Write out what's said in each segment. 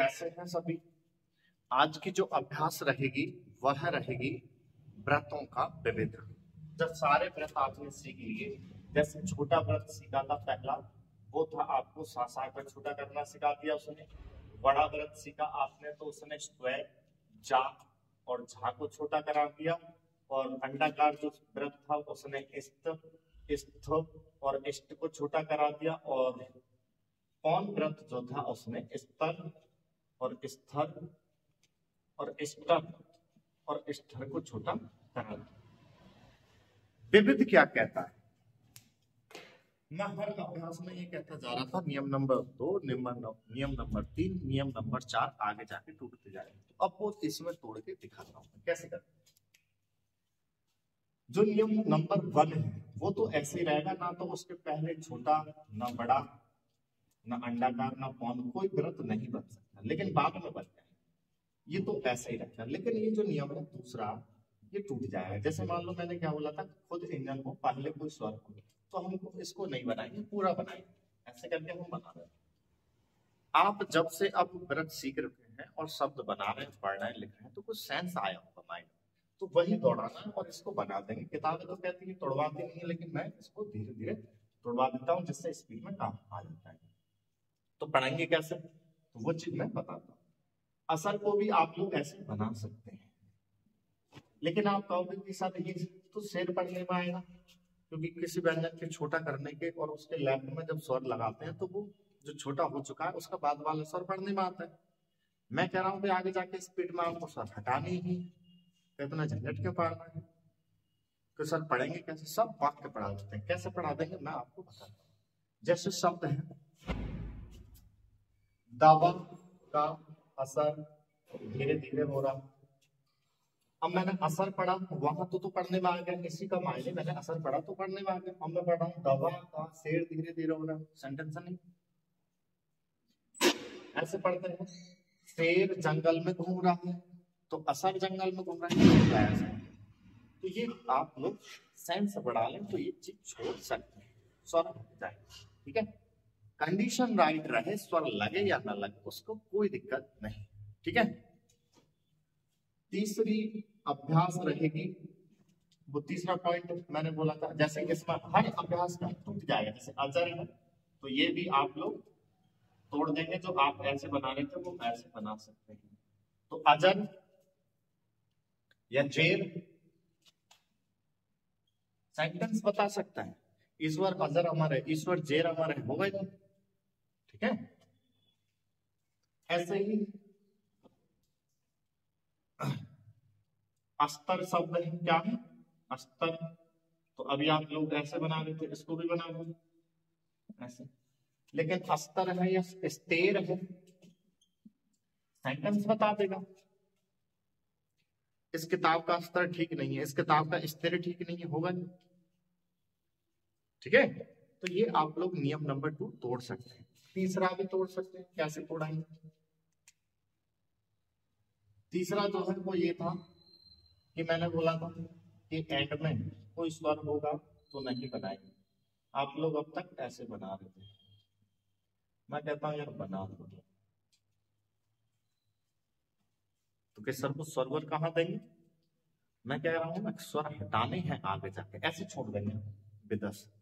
कैसे हैं सभी? आज की जो अभ्यास रहेगी, वह रहेगी व्रतों का विविध जब सारे व्रत आपने सीख लिए, जैसे छोटा व्रत सीखा था पहला, वो था आपको सासा का छोटा करना सिखा दिया उसने। बड़ा व्रत सीखा आपने तो उसने स्वय जा और झा को छोटा करा दिया और अंडाकार जो व्रत था उसने इस्त इस्थ और इष्ट को छोटा करा दिया और कौन व्रत जो था उसने स्तर और स्थर और स्तर और स्तर को छोटा करा विविध क्या कहता है? मैं अभ्यास में ये कहता जा रहा था, नियम नंबर दो नियम नंबर तीन, नियम नंबर चार आगे जाके टूटते जाएँगे तो अब वो इसमें तोड़ के दिखाता हूँ कैसे करते जो नियम नंबर वन है, वो तो ऐसे ही रहेगा, ना तो उसके पहले छोटा, ना बड़ा, ना अंडाकार, ना पौन, कोई व्रत नहीं बन सकता। लेकिन बाद में बन जाए ये तो ऐसे ही है लेकिन ये जो नियम है दूसरा ये टूट जाएगा जैसे मान लो मैंने क्या बोला था खुद इंजन को पहले कोई स्वर हो तो हम इसको नहीं बनाएँगे पूरा बनाएँगे। ऐसे करके हम बना रहे आप जब से अब व्रत सीख रहे हैं और शब्द बना रहे हैं पढ़ रहे हैं लिख रहे हैं तो कुछ सेंस आया होगा माइंड तो वही दौड़ाना है और इसको बना देंगे। किताबें तो कहती है तोड़वाती नहीं है लेकिन मैं इसको धीरे धीरे तोड़वा देता हूँ जिससे स्पीड में काम आ जाता है। तो पढ़ाएँगे कैसे? तो वो चीज़ मैं बताता हूँ। असर को भी आप लोग ऐसे बना सकते हैं। लेकिन आप कहोगे कि साथ ये तो शेर पढ़ने में आएगा क्योंकि किसी व्यंजन के छोटा करने के और उसके लेफ़्ट में जब स्वर लगाते हैं तो वो जो छोटा हो चुका है, उसका बाद वाला स्वर पढ़ने में आता है। मैं कह रहा हूँ कि आगे जाके स्पीड में आपको स्वर हटानी ही इतना झंझट क्यों पाड़ना है? तो सर पढ़ेंगे कैसे? सब वाक्य पढ़ा देते हैं। कैसे पढ़ा देंगे? मैं आपको बताता हूँ। जैसे शब्द है। दावा का असर धीरे धीरे हो रहा। अब मैंने असर पढ़ा, वहाँ तो तो पढ़ने में आ गया, इसी का मायने मैंने असर पढ़ा तो पढ़ने में आ गया। अब मैं पढ़ रहा हूँ, दवा का शेर धीरे धीरे हो रहा सेंटेंस नहीं। ऐसे पढ़ते हैं शेर जंगल में घूम रहा है तो असर जंगल में घूम रहा है तो ये आप लोग सेंस बढ़ा लें तो ये चीज़ छोड़ सकते हैं। जाए। ठीक है? कंडीशन राइट रहे, स्वर लगे या ना लगे, उसको कोई दिक्कत नहीं। ठीक है? तीसरी अभ्यास रहेगी। वो तीसरा पॉइंट मैंने बोला था, जैसे इसमें हर अभ्यास का टूट जाएगा, जैसे अजर है तो ये भी आप लोग तोड़ देंगे, जो आप ऐसे बना रहे थे, वो ऐसे बना सकते हैं। तो अजर या जेर सेंटेंस बता सकता है। ईश्वर अजर अमर है ईश्वर जेर अमर है ही ठीक है ऐसे ही अस्तर शब्द है क्या है? अस्तर। तो अभी आप लोग ऐसे बना रहे थे, इसको भी बना दो ऐसे। लेकिन अस्तर है या स्तेर है सेंटेंस बता देगा। इस किताब का स्तर ठीक नहीं है, इस किताब का स्तर ठीक नहीं है होगा। नहीं ठीक है? तो ये आप लोग नियम नंबर टू तोड़ सकते हैं। तीसरा भी तोड़ सकते हैं। कैसे तोड़ाएँगे तीसरा जो है वो ये था कि मैंने बोला था कि एंड में कोई स्वर होगा तो नहीं बनाएँगे। आप लोग अब तक ऐसे बना रहे थे। मैं कहता हूँ, यार बना दो। तो सर को स्वर कहा देंगे? मैं कह रहा हूँ ना स्वर हटाने हैं आगे जाके। ऐसे छोड़ देंगे। विदस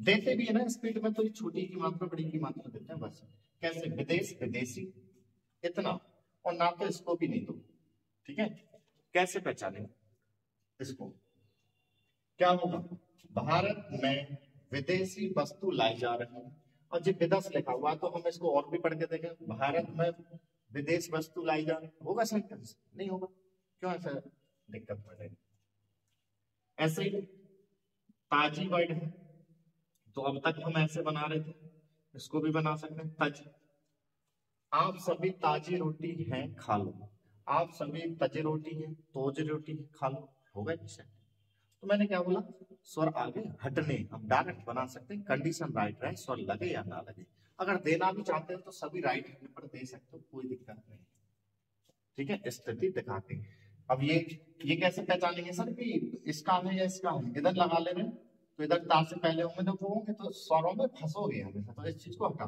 देते भी है ना स्पीड में तो छोटी की मात्रा, बड़ी की मात्रा देते हैं, बस। कैसे? विदेश, विदेशी। इतना। और ना तो इसको भी नहीं दो। ठीक है? कैसे पहचाने? इसको। क्या होगा? भारत में विदेशी वस्तु लाई जा रही है। और जब विदेश लिखा हुआ तो हम इसको और भी पढ़ के देखें। भारत में विदेश वस्तु लाई जा रही होगा सेंटेंस नहीं होगा। क्यों ऐसा दिक्कत पड़ेगी ऐसे ही ताजी वर्ड है। तो अब तक हम ऐसे बना रहे थे, इसको भी बना सकते हैं। तज। आप सभी ताजी रोटी हैं, खा लो। आप सभी तजी रोटी है, तोज रोटी है, खा लो। हो गए तो मैंने क्या बोला? स्वर आगे हटने, हम डायरेक्ट बना सकते हैं। कंडीशन राइट रहे, स्वर लगे या ना लगे। अगर देना भी चाहते हैं तो सभी राइट हैंड पर दे सकते हो, कोई दिक्कत नहीं। ठीक है? स्थिति दिखाते अब ये ये कैसे पहचानेंगे सर कि इसका है या इसका है? इधर लगा ले रहे तो इधर तार से पहले होंगे तो वो होंगे तो स्वरों में फंसोगे हमेशा तो इस चीज़ को हटा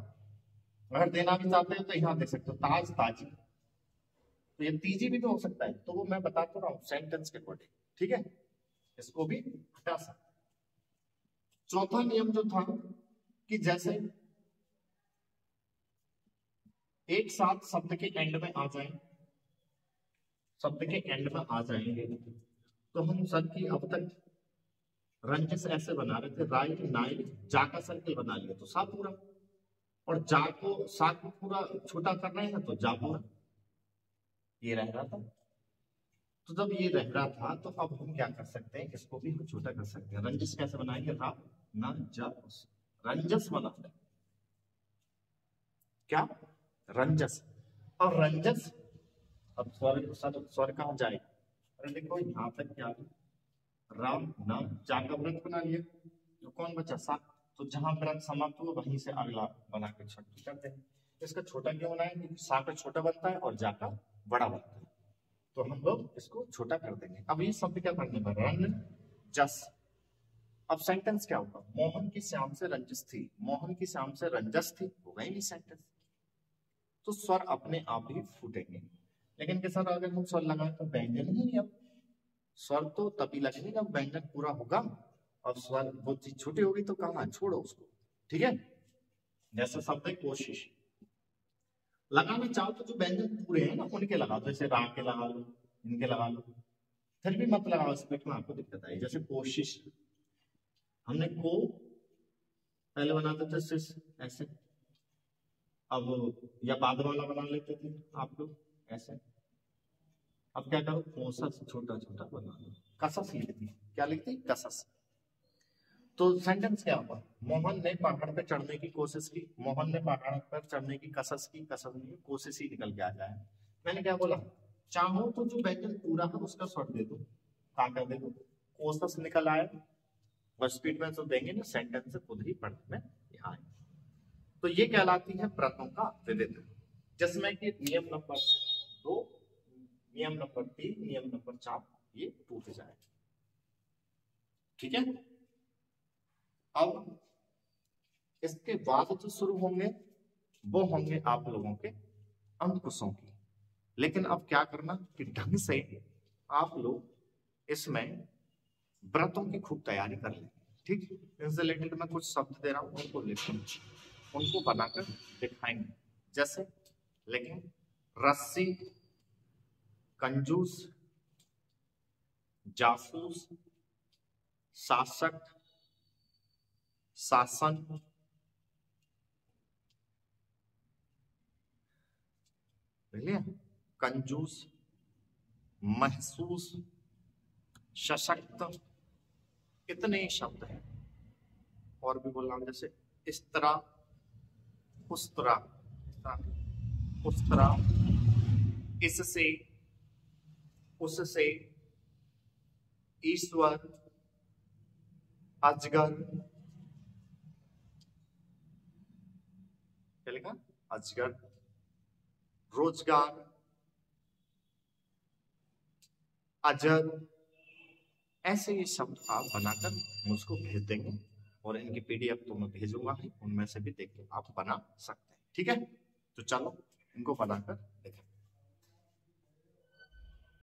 अगर देना भी चाहते हैं तो यहाँ दे सकते हो, ताज, ताजी। तो ये तीजी भी तो हो सकता है तो वो मैं बता तो रहा हूँ सेंटेंस के अकॉर्डिंग ठीक है? इसको भी हटा सकते चौथा नियम जो था कि जैसे एक साथ शब्द के एंड में आ जाए, शब्द के एंड में आ जाएँगे तो हम सर की अब तक रंजिश ऐसे बना रहे थे राइट नाइट जा का सर्किल बना लिया तो सा पूरा। और जा को सा को पूरा छोटा कर रहे हैं तो जा पूरा। ये रह रहा था। तो जब ये रह रहा था तो अब हम क्या कर सकते हैं? इसको भी हम छोटा कर सकते हैं। रंजिश कैसे बनाएँगे रा न जस रंजस बना क्या? रंजस। और रंजस, अब स्वर स्वर कहा जाए अरे देखो, यहाँ तक क्या राम नाम जा का व्रत बना लिया तो कौन बचा, सात। तो जहाँ व्रत समाप्त हुआ, वहीं से अगला बना के छठ करते हैं। इसका छोटा क्यों बनाए? क्योंकि सा का छोटा बनता है और जा का बड़ा बनता है। तो हम लोग इसको छोटा कर देंगे। अब ये शब्द क्या पढ़ने पर रन जस। अब सेंटेंस क्या होगा? मोहन की श्याम से रंजस थी। मोहन की श्याम से रंजस थी। ही नहीं सेंटेंस तो स्वर अपने आप ही फूटेंगे। लेकिन के सर अगर हम स्वर लगाए तो व्यंजन ही नहीं अब। स्वर तो तभी लगेंगे जब व्यंजन पूरा होगा और स्वर वो चीज़ छोटी होगी तो कहा? छोड़ो उसको। ठीक है? जैसे शब्द है कोशिश। लगाना चाहो तो जो व्यंजन पूरे हैं ना, उनके लगा दो, जैसे राग के लगा लो इनके लगा लो फिर भी मत लगाओ स्पीड में आपको दिक्कत आई जैसे कोशिश। हमने को पहले बनाते थे सिस ऐसे। अब या बाद वाला बना लेते थे आप लोग ऐसे। अब क्या करो? कोसस छोटा छोटा बना लो। कसस लिखती क्या लिखती कसस तो सेंटेंस क्या हुआ? मोहन ने पहाड़ पर चढ़ने की कोशिश की। मोहन ने पहाड़ पर चढ़ने की कसस की। कसस नहीं कोशिश ही निकल के आ जाए। मैंने क्या बोला? चाहो तो जो व्यंजन पूरा है, उसका स्वर दे दो। का कर दे? दो कोशिश निकल आए और स्पीड में तो देंगे ना। सेंटेंस खुद ही पढ़ने में यहाँ तो ये कहलाती है प्रतों का विविध। जिसमें कि नियम नंबर दो नियम नंबर तीन, नियम नंबर चार, ये टूट जाए। ठीक है? अब इसके बाद जो शुरू होंगे, वो होंगे आप लोगों के अंकुशों की। लेकिन अब क्या करना कि ढंग से आप लोग इसमें व्रतों की खूब तैयारी कर लें। ठीक? इनसे रिलेटेड मैं कुछ शब्द दे रहा हूँ, उनको लिखें। उनको बनाकर दिखाएँगे। जैसे, लेकिन रस्सी कंजूस, जासूस शासक शासन कंजूस, महसूस, सशक्त कितने शब्द हैं। और भी बोल रहा हूँ, जैसे इस तरह, उस तरह उस तरह, इससे उससे ईश्वर अजगर क्या अजगर रोज़गार। अजर ऐसे ये शब्द आप बनाकर मुझको भेज देंगे और इनकी पीडीएफ तो मैं भेजूँगा उनमें से भी देख के आप बना सकते हैं। ठीक है? तो चलो, इनको बनाकर देखें।